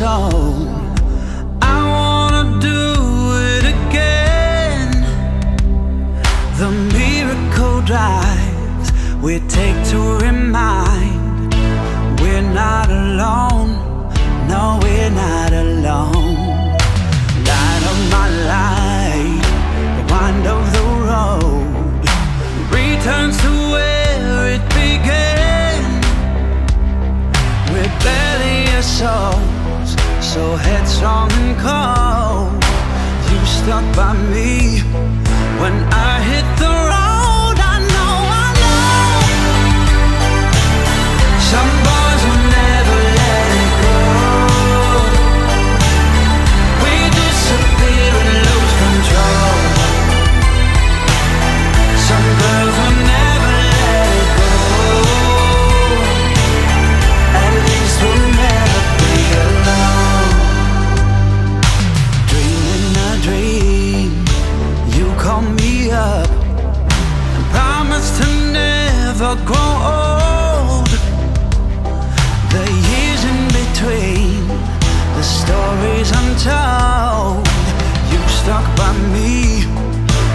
soul I wanna do it again. The miracle drives we take to remind. We're not alone, no we're not alone. Light of my life, the wind of the road Returns to where it began. We're barely a soul so headstrong and cold. You stuck by me when I hit the road. Never old. The years in between, the stories untold. You stuck by me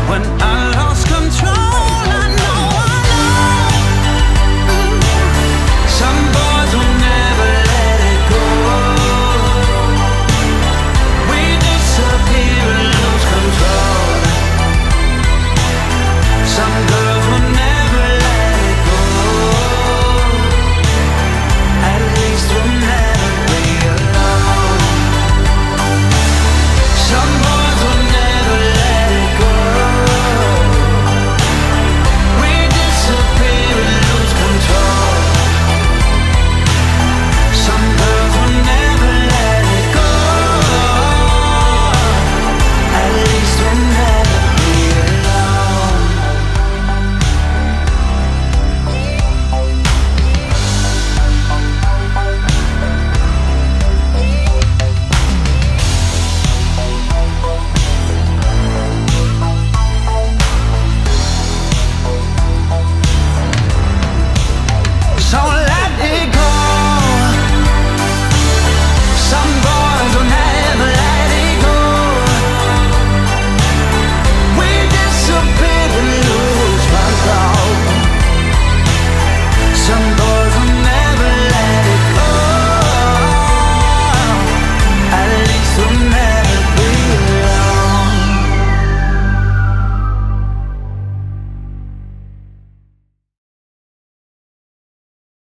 when I lost control.